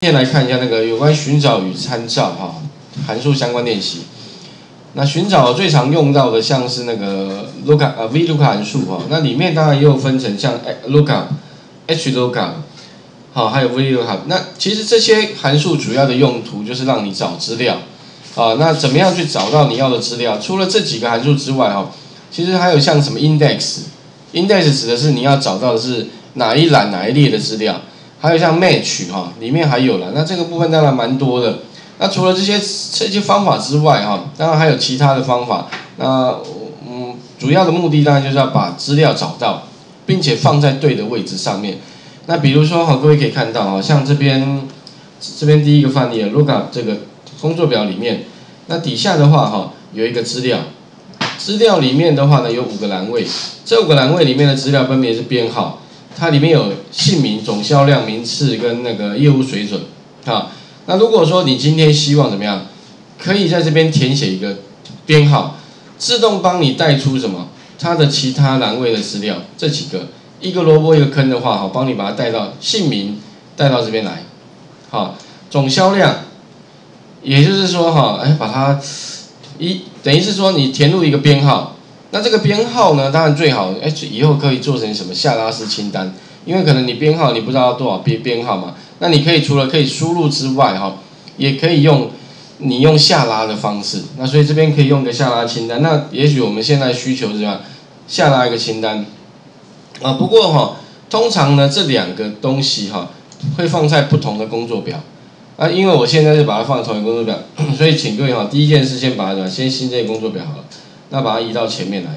今天来看一下那个有关寻找与参照哈函数相关练习。那寻找最常用到的像是那个 lookup 呃 VLOOKUP 函数哈，那里面当然也有分成像 lookup、HLOOKUP 好，还有 VLOOKUP。那其实这些函数主要的用途就是让你找资料啊。那怎么样去找到你要的资料？除了这几个函数之外哈，其实还有像什么 index，index 指的是你要找到的是哪一栏哪一列的资料。还有像 match 哈，里面还有了，那这个部分当然蛮多的。那除了这些这些方法之外哈，当然还有其他的方法。那嗯，主要的目的当然就是要把资料找到，并且放在对的位置上面。那比如说哈，各位可以看到哈，像这边这边第一个范例 lookup 这个工作表里面，那底下的话哈，有一个资料，资料里面的话呢有五个栏位，这五个栏位里面的资料分别是编号。它里面有姓名、总销量、名次跟那个业务水准，啊，那如果说你今天希望怎么样，可以在这边填写一个编号，自动帮你带出什么它的其他栏位的资料，这几个一个萝卜一个坑的话，好，帮你把它带到姓名带到这边来，好，总销量，也就是说哈，哎，把它一等于是说你填入一个编号。那这个编号呢？当然最好，哎，以后可以做成什么下拉式清单？因为可能你编号你不知道多少编编号嘛，那你可以除了可以输入之外，哈，也可以用你用下拉的方式。那所以这边可以用个下拉清单。那也许我们现在需求是什么？下拉一个清单啊。不过哈，通常呢这两个东西哈会放在不同的工作表啊。因为我现在是把它放在同一个工作表，所以请各位哈，第一件事先把它先新建工作表好了。那把它移到前面来，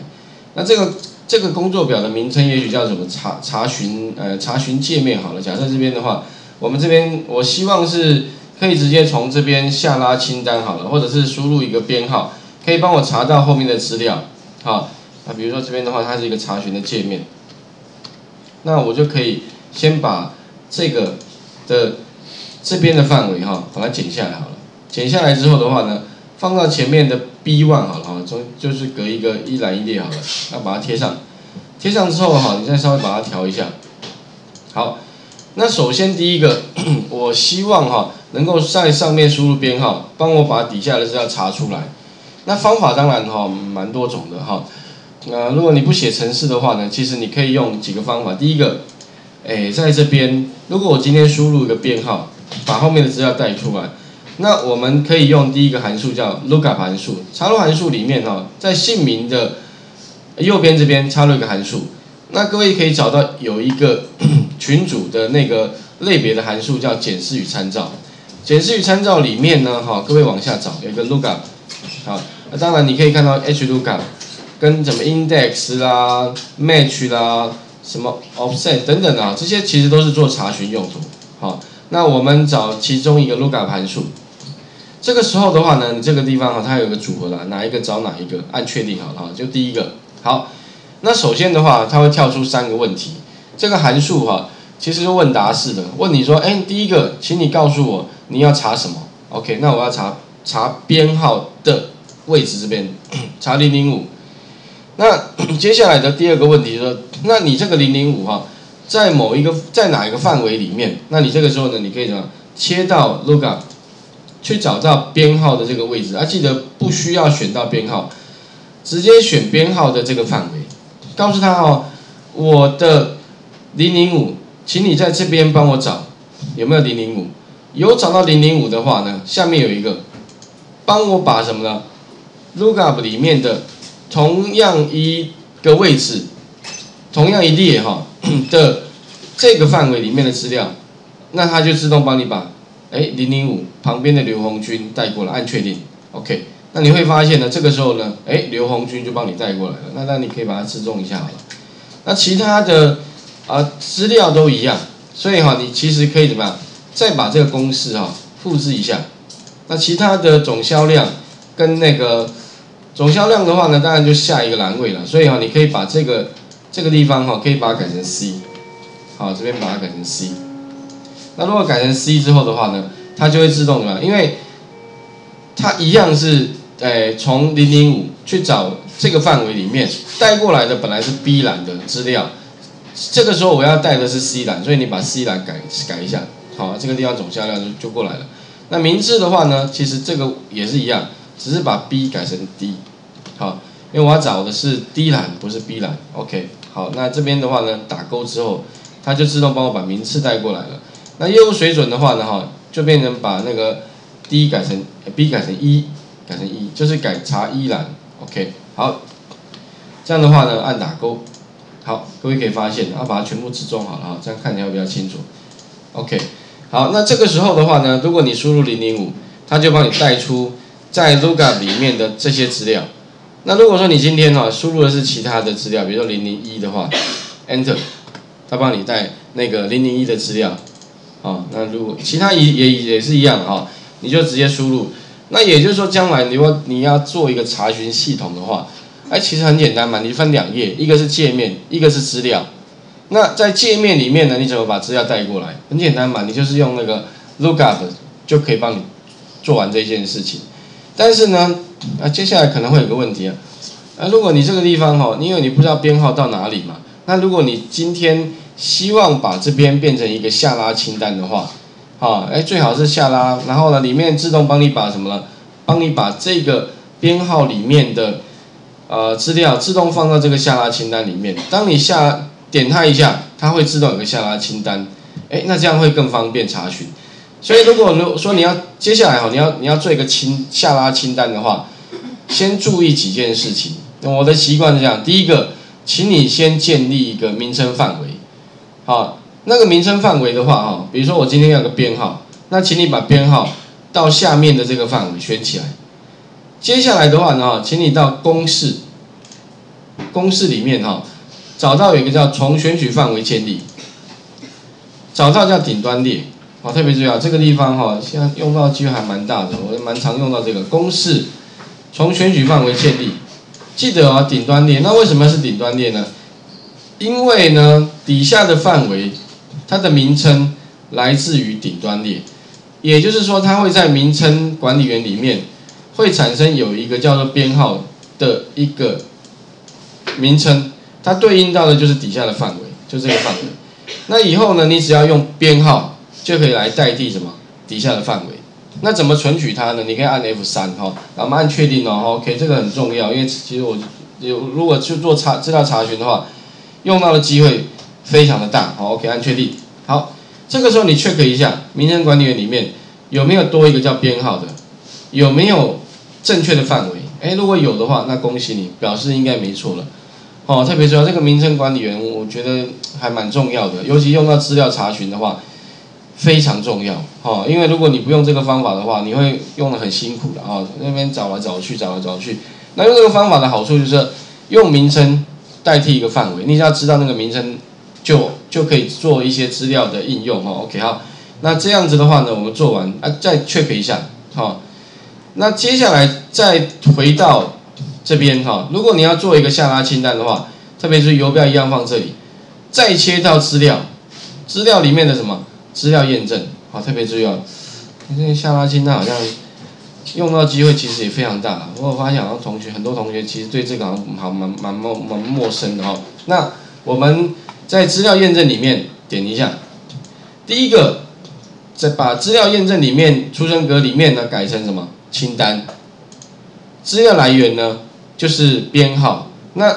那这个这个工作表的名称也许叫什么查查询呃查询界面好了。假设这边的话，我们这边我希望是可以直接从这边下拉清单好了，或者是输入一个编号，可以帮我查到后面的资料。好，那比如说这边的话，它是一个查询的界面，那我就可以先把这个的这边的范围哈，把它剪下来好了。剪下来之后的话呢？放到前面的 B one 好了哈，中就是隔一个一栏一列好了，要把它贴上，贴上之后哈，你再稍微把它调一下。好，那首先第一个，我希望哈能够在上面输入编号，帮我把底下的资料查出来。那方法当然哈蛮多种的哈，呃如果你不写程式的话呢，其实你可以用几个方法。第一个，哎在这边，如果我今天输入一个编号，把后面的资料带出来。那我们可以用第一个函数叫 lookup 函数，插入函数里面哈，在姓名的右边这边插入一个函数。那各位可以找到有一个 群组的那个类别的函数叫检视与参照。检视与参照里面呢，哈，各位往下找有一个 lookup，好，那当然你可以看到 HLOOKUP 跟什么 index 啦、match 啦、什么 offset 等等啊，这些其实都是做查询用途。好，那我们找其中一个 lookup 函数。这个时候的话呢，你这个地方哈，它有个组合啦，哪一个找哪一个，按确定好了哈，就第一个好。那首先的话，它会跳出三个问题。这个函数哈，其实是问答式的，问你说，哎，第一个，请你告诉我你要查什么？OK，那我要查查编号的位置这边，查零零五。那接下来的第二个问题说，那你这个零零五哈，在某一个在哪一个范围里面？那你这个时候呢，你可以怎么切到 lookup？去找到编号的这个位置，啊，记得不需要选到编号，直接选编号的这个范围，告诉他哦，我的零零五，请你在这边帮我找有没有零零五，有找到零零五的话呢，下面有一个，帮我把什么呢？Lookup 里面的同样一个位置，同样一列哈 的这个范围里面的资料，那它就自动帮你把。哎，零零五旁边的刘红军带过来，按确定，OK。那你会发现呢，这个时候呢，哎，刘红军就帮你带过来了。那那你可以把它自重一下好了。那其他的啊资料都一样，所以哈，你其实可以怎么样？再把这个公式哈复制一下。那其他的总销量跟那个总销量的话呢，当然就下一个栏位了。所以哈，你可以把这个这个地方哈，可以把它改成 C。好，这边把它改成 C。那如果改成 C 之后的话呢，它就会自动怎么样？因为它一样是诶从零零五去找这个范围里面带过来的本来是 B 栏的资料，这个时候我要带的是 C 栏，所以你把 C 栏改改一下，好，这个地方总销量就就过来了。那名字的话呢，其实这个也是一样，只是把 B 改成 D，好，因为我要找的是 D 栏，不是 B 栏。OK，好，那这边的话呢，打勾之后，它就自动帮我把名次带过来了。那业务水准的话呢，哈，就变成把那个 D 改成 B 改成一，改成一，就是改查一栏。OK，好，这样的话呢，按打勾。好，各位可以发现，要把它全部置中好了哈，这样看起来会比较清楚。OK，好，那这个时候的话呢，如果你输入零零五，它就帮你带出在 Lookup 里面的这些资料。那如果说你今天哈输入的是其他的资料，比如说零零一的话，Enter，它帮你带那个零零一的资料。啊，那如果其他也也也是一样哈，你就直接输入。那也就是说，将来如果你要做一个查询系统的话，哎，其实很简单嘛，你分两页，一个是界面，一个是资料。那在界面里面呢，你怎么把资料带过来？很简单嘛，你就是用那个 lookup 就可以帮你做完这件事情。但是呢，啊，接下来可能会有个问题啊，啊，如果你这个地方哈，因为你不知道编号到哪里嘛，那如果你今天希望把这边变成一个下拉清单的话，啊，哎，最好是下拉，然后呢，里面自动帮你把什么呢？帮你把这个编号里面的。呃，资料自动放到这个下拉清单里面。当你下点它一下，它会自动有个下拉清单。哎，那这样会更方便查询。所以如果如说你要接下来哈，你要你要做一个清下拉清单的话，先注意几件事情。我的习惯是这样：第一个，请你先建立一个名称范围。啊，那个名称范围的话哈，比如说我今天要个编号，那请你把编号到下面的这个范围选起来。接下来的话呢，请你到公式，公式里面哈，找到有一个叫从选取范围建立，找到叫顶端列，好，特别重要，这个地方哈，现在用到机会还蛮大的，我蛮常用到这个公式，从选取范围建立，记得啊，顶端列，那为什么是顶端列呢？因为呢，底下的范围，它的名称来自于顶端列，也就是说，它会在名称管理员里面。会产生有一个叫做编号的一个名称，它对应到的就是底下的范围，就这个范围。那以后呢，你只要用编号就可以来代替什么底下的范围。那怎么存取它呢？你可以按 F 三哈，然后按确定哦。OK，这个很重要，因为其实我有如果去做查资料查询的话，用到的机会非常的大。好，OK，按确定。好，这个时候你 check 一下名称管理员里面有没有多一个叫编号的，有没有？正确的范围，哎，如果有的话，那恭喜你，表示应该没错了。哦，特别重要，这个名称管理员，我觉得还蛮重要的，尤其用到资料查询的话，非常重要。哦，因为如果你不用这个方法的话，你会用的很辛苦的啊，那边找来找去，找来找去。那用这个方法的好处就是用名称代替一个范围，你只要知道那个名称，就就可以做一些资料的应用。哈，OK，好，那这样子的话呢，我们做完啊，再 check 一下，好。那接下来再回到这边哈，如果你要做一个下拉清单的话，特别是游标一样放这里，再切到资料，资料里面的什么资料验证，好，特别注意哦。你这个下拉清单好像用到机会其实也非常大，我发现好像同学很多同学其实对这个好像好蛮蛮陌蛮陌生的哈。那我们在资料验证里面点一下，第一个，在把资料验证里面出生格里面呢改成什么？清单资料来源呢，就是编号。那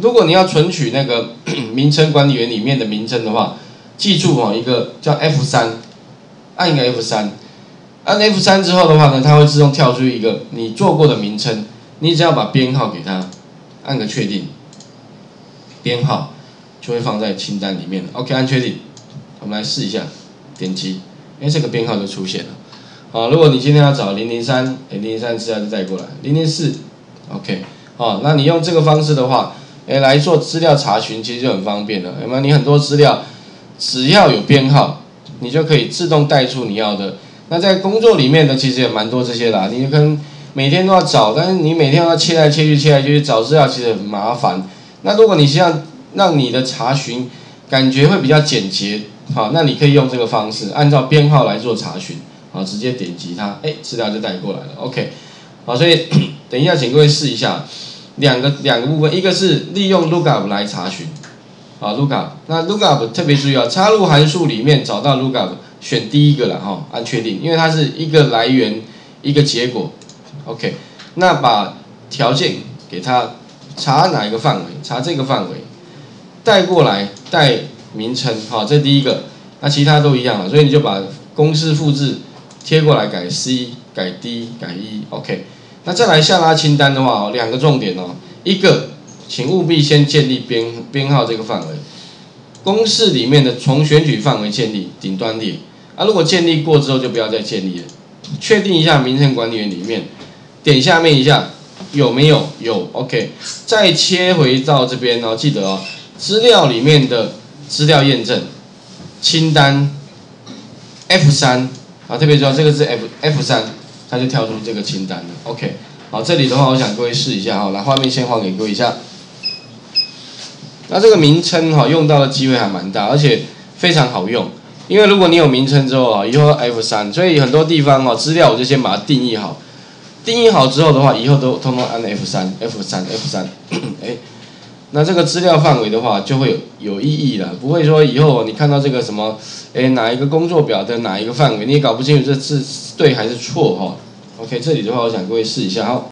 如果你要存取那个 名称管理员里面的名称的话，记住哦，一个叫 F 三，按一个 F 三，按 F 三之后的话呢，它会自动跳出一个你做过的名称，你只要把编号给它，按个确定，编号就会放在清单里面 OK，按确定，我们来试一下，点击，哎，这个编号就出现了。啊，如果你今天要找零零三，零零三资料就带过来，零零四，OK，好，那你用这个方式的话，哎，来做资料查询，其实就很方便了。那么？你很多资料只要有编号，你就可以自动带出你要的。那在工作里面呢，其实也蛮多这些的，你可能每天都要找，但是你每天要切来切去，切来切去找资料，其实很麻烦。那如果你希望让你的查询感觉会比较简洁，好，那你可以用这个方式，按照编号来做查询。好，直接点击它，哎，资料就带过来了。OK，好，所以 等一下，请各位试一下两个两个部分，一个是利用 lookup 来查询，啊，lookup，那 lookup 特别注意啊，插入函数里面找到 lookup，选第一个了哈，按确定，因为它是一个来源一个结果，OK，那把条件给它查哪一个范围，查这个范围，带过来带名称哈，这第一个，那其他都一样了，所以你就把公式复制贴过来改 C 改 D 改 E，OK，那再来下拉清单的话，两个重点哦，一个请务必先建立编编号这个范围。公式里面的从选取范围建立顶端列。啊，如果建立过之后就不要再建立了，确定一下名称管理员里面，点下面一下有没有？有 OK，再切回到这边哦，记得哦，资料里面的资料验证清单 F 三。啊，特别重要，这个是 F F 三，它就跳出这个清单了。OK，好，这里的话我想各位试一下哈，来画面先还给各位一下。那这个名称哈用到的机会还蛮大，而且非常好用。因为如果你有名称之后啊，以后 F 三，所以很多地方哦资料我就先把它定义好。定义好之后的话，以后都通通按 F 三，F 三，F 三。哎，那这个资料范围的话就会有有意义了，不会说以后你看到这个什么，哎哪一个工作表的哪一个范围，你也搞不清楚这是对还是错哈。OK，这里的话我想各位试一下哈。